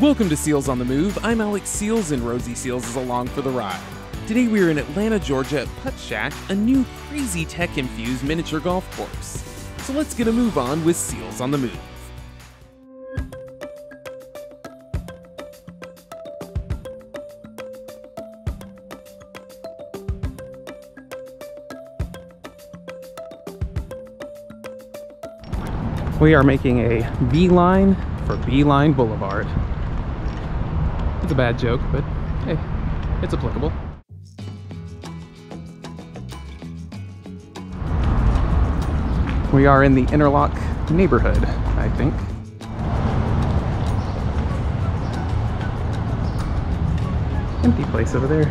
Welcome to Seals on the Move. I'm Alex Seals, and Rosie Seals is along for the ride. Today we are in Atlanta, Georgia at Puttshack, a new crazy tech infused miniature golf course. So let's get a move on with Seals on the Move. We are making a beeline for Beeline Boulevard. It's a bad joke, but hey, it's applicable. We are in the Interlock neighborhood, I think. Empty place over there.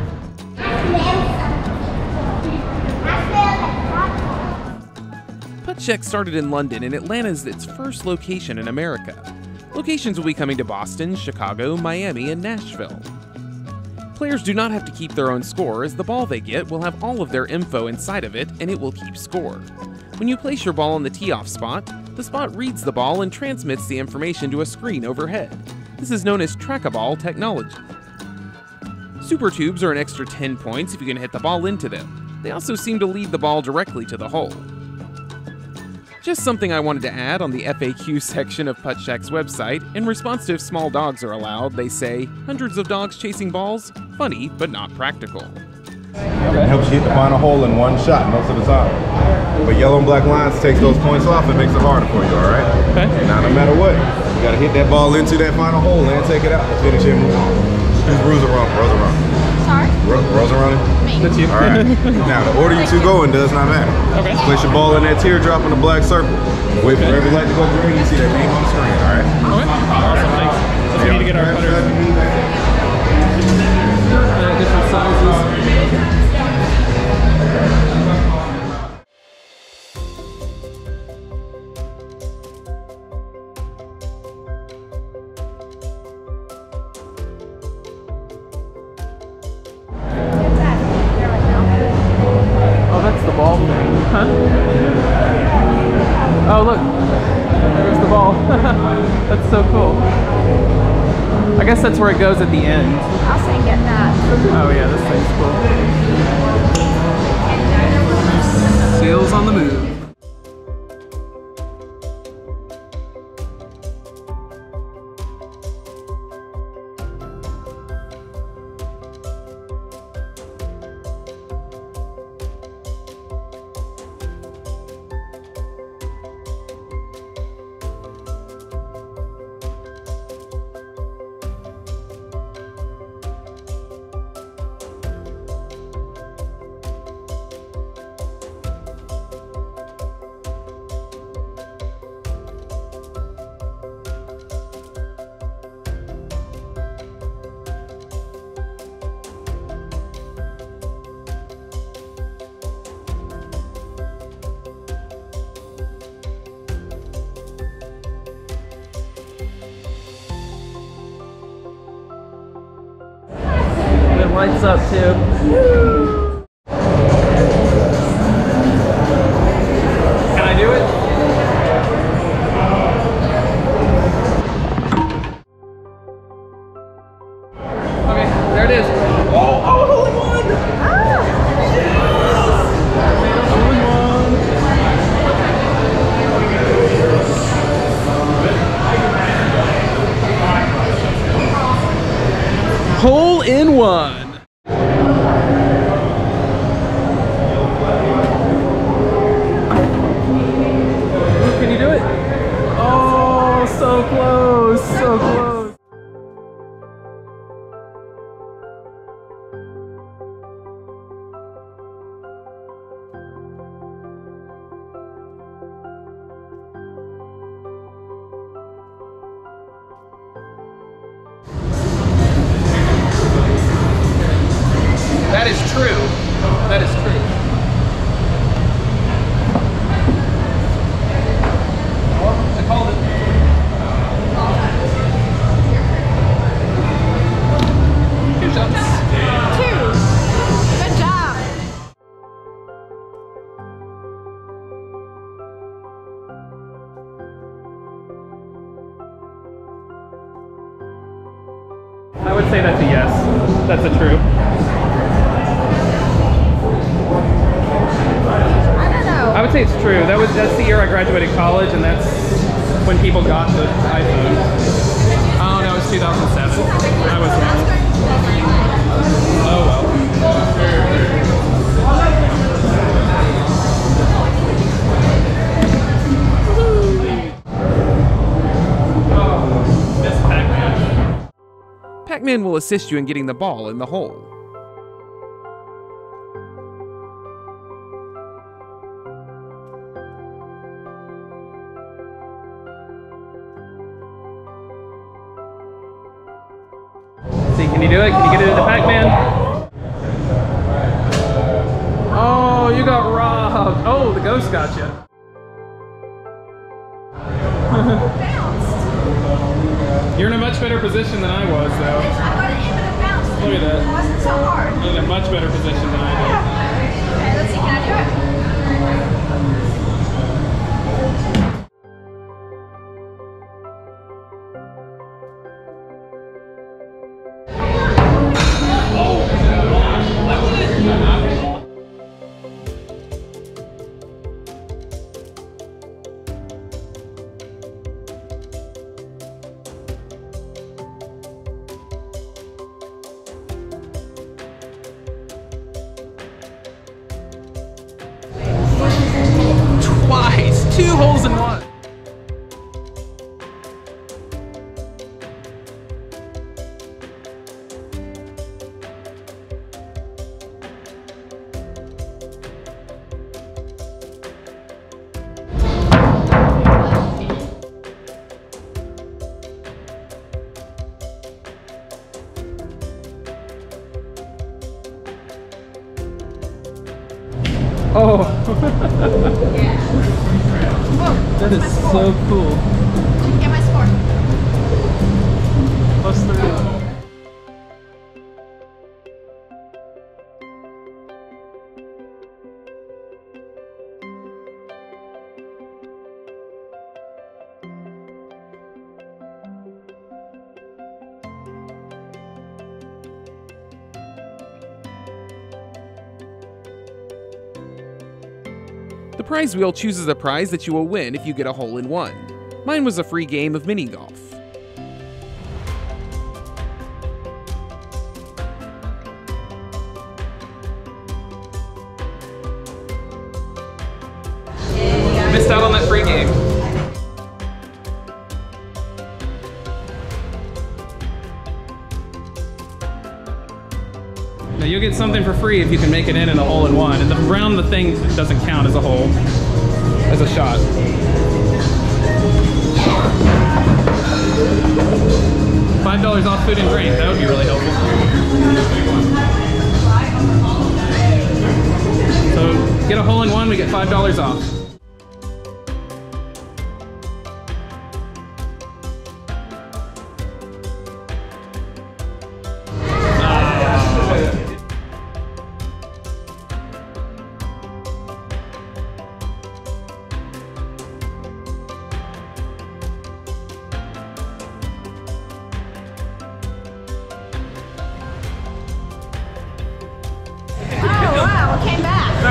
Puttshack started in London and Atlanta is its first location in America. Locations will be coming to Boston, Chicago, Miami, and Nashville. Players do not have to keep their own score, as the ball they get will have all of their info inside of it and it will keep score. When you place your ball on the tee off spot, the spot reads the ball and transmits the information to a screen overhead. This is known as Trackaball technology. Super tubes are an extra 10 points if you can hit the ball into them. They also seem to lead the ball directly to the hole. Just something I wanted to add on the FAQ section of Puttshack's website. In response to if small dogs are allowed, they say, hundreds of dogs chasing balls? Funny, but not practical. It helps you hit the final hole in one shot most of the time. But yellow and black lines takes those points off and makes it harder for you, all right? Okay. Now, no matter what, you got to hit that ball into that final hole and take it out and finish it and move on. Who's Rosa running? Rosa running? Sorry? Ro- Rosa running? That's you. All right. now, the order you two go in does not matter. Okay. Place your ball in that teardrop in the black circle. Wait for every light to go green. You see that name on the screen, all right? Okay. Awesome, thanks. Let's need to get our putters that and move that. uh, different sizes. There's the ball. that's so cool. I guess that's where it goes at the end. I'll say get that. Oh, yeah, this thing's cool. Seals on the move. It lights I would say that's a yes. That's a true. I don't know. I would say it's true. That was that's the year I graduated college, and that's when people got the iPhone. Oh no, it was 2007. Pac Man will assist you in getting the ball in the hole. See, can you do it? Can you get it into Pac-Man? Oh, you got robbed. Oh, the ghost got you. Much better position than I was, though. I got it in, but it bounced. Look at that. It wasn't so hard. You're in a much better position than I Okay, prize wheel chooses a prize that you will win if you get a hole in one. Mine was a free game of mini golf. Now you'll get something for free if you can make it in in a hole in one. And the round the thing doesn't count as a hole, as a shot. Five dollars off food and drink. That would be really helpful. So get a hole in one, we get five dollars off.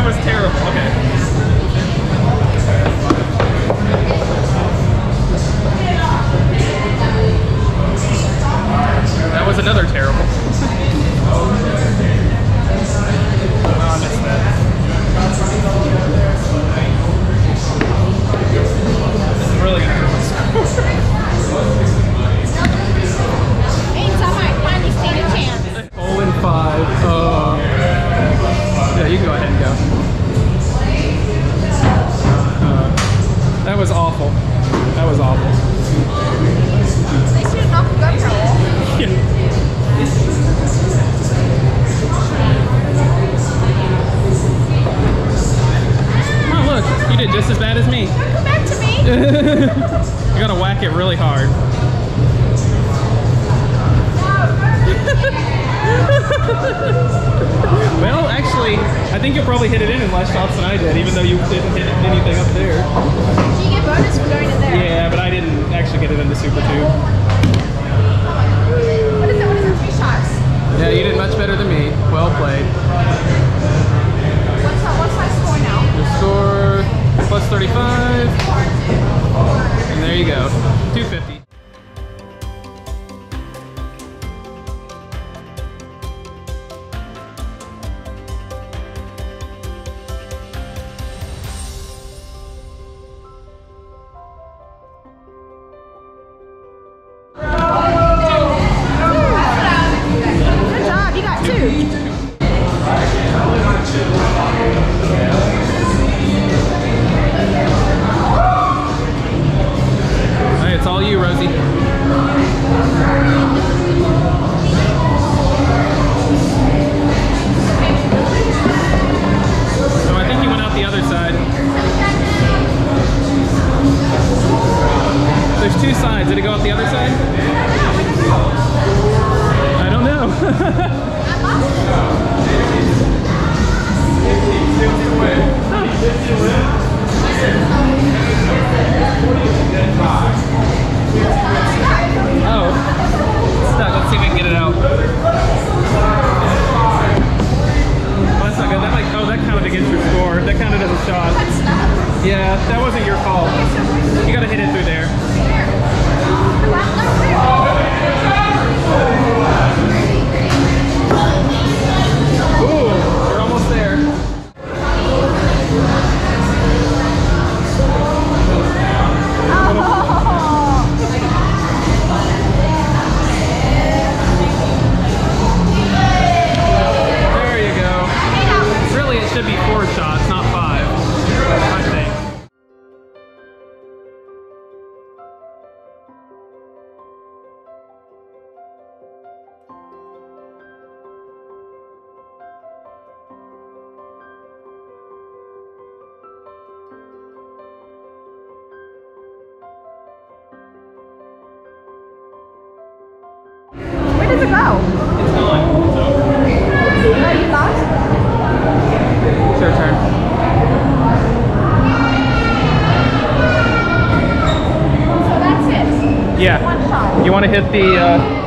Was terrible. Okay. That was another terrible. Oh. This is really gonna hurt my score. Means I might finally stand a chance. Hole in five. Uh, yeah, you can go ahead and go. Was awful. That was awful. They should have knocked the GoPro off. Oh, look, you did just as bad as me. Come back to me. You gotta whack it really hard. well, actually, I think you probably hit it in in less shots than I did, even though you didn't hit anything up there. You get bonus for going in there? Yeah, but I didn't actually get it in the super tube. Want to hit the. Uh...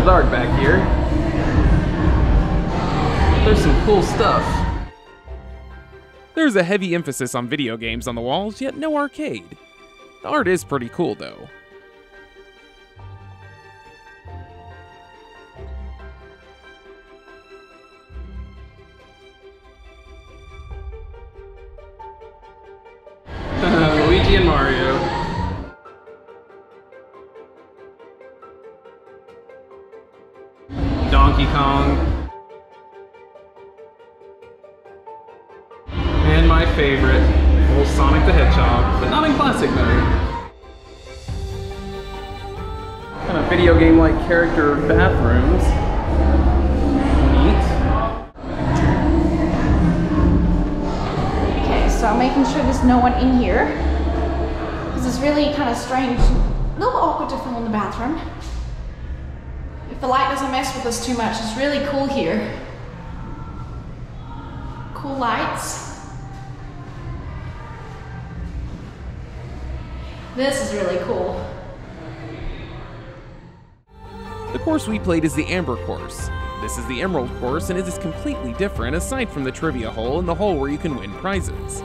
little dark back here. There's some cool stuff. There's a heavy emphasis on video games on the walls, yet no arcade. The art is pretty cool, though. Donkey Kong. And my favorite, old Sonic the Hedgehog, but not in classic mode. Kind of video game like character bathrooms. Neat. Okay, so I'm making sure there's no one in here. This is really kind of strange. A little awkward to film in the bathroom. The light doesn't mess with us too much, it's really cool here. Cool lights. This is really cool. The course we played is the Amber course. This is the Emerald course, and it is completely different aside from the trivia hole and the hole where you can win prizes.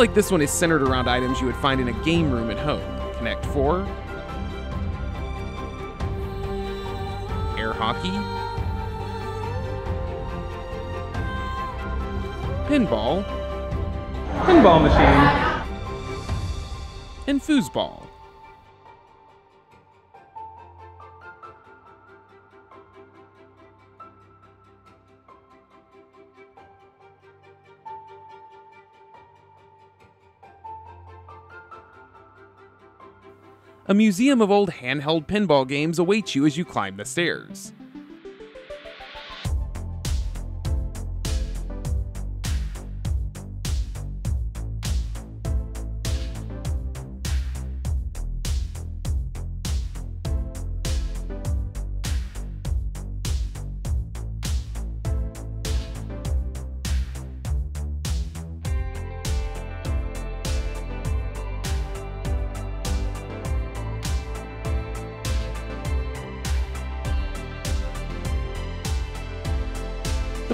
Like this one is centered around items you would find in a game room at home. Connect 4, air hockey, pinball, Pinball machine. and foosball. A museum of old handheld pinball games awaits you as you climb the stairs.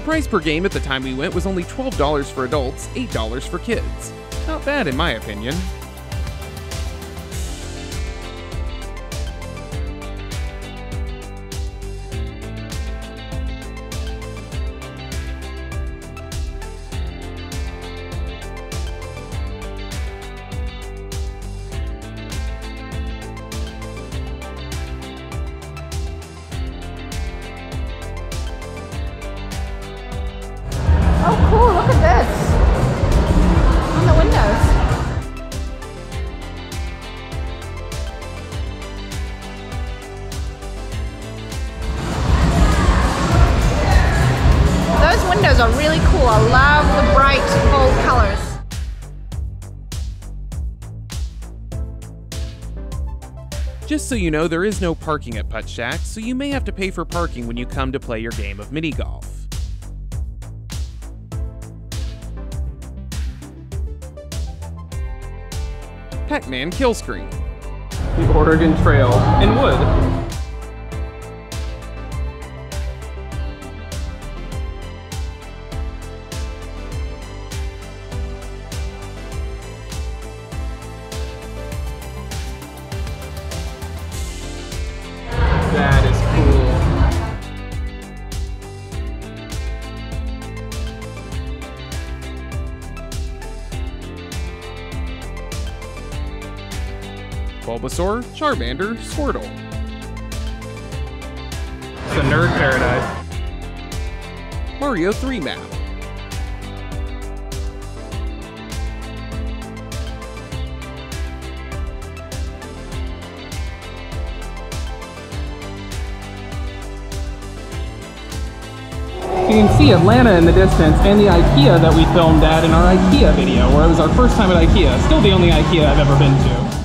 Price per game at the time we went was only $12 for adults, $8 for kids. Not bad in my opinion. Just so you know, there is no parking at Puttshack, so you may have to pay for parking when you come to play your game of mini golf. Pac Man Kill Screen. The Oregon Trail in wood. Bulbasaur, Charmander, Squirtle. It's a nerd paradise. Mario 3 map. You can see Atlanta in the distance and the IKEA that we filmed at in our IKEA video, where it was our first time at IKEA. Still the only IKEA I've ever been to.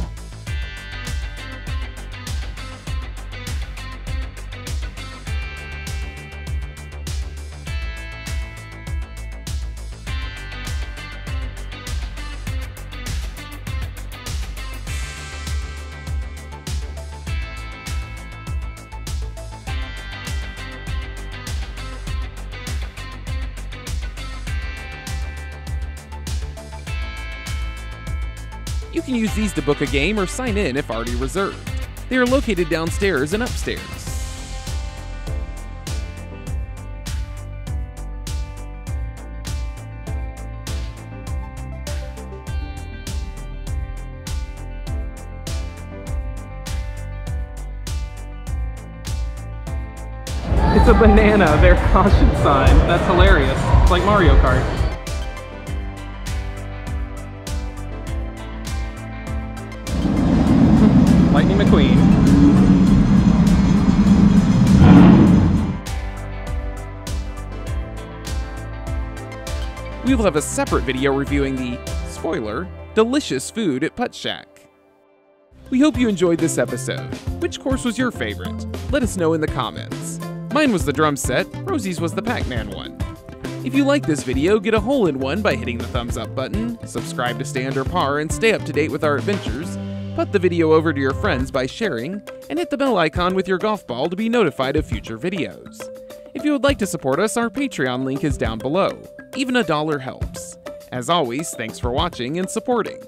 To book a game or sign in if already reserved. They are located downstairs and upstairs. It's a banana, their caution sign. That's hilarious. It's like Mario Kart. We will have a separate video reviewing the, spoiler, delicious food at Puttshack. We hope you enjoyed this episode. Which course was your favorite? Let us know in the comments. Mine was the drum set, Rosie's was the Pac-Man one. If you like this video, get a hole in one by hitting the thumbs up button, subscribe to stay under par and stay up to date with our adventures, put the video over to your friends by sharing, and hit the bell icon with your golf ball to be notified of future videos. If you would like to support us, our Patreon link is down below. Even a dollar helps. As always, thanks for watching and supporting.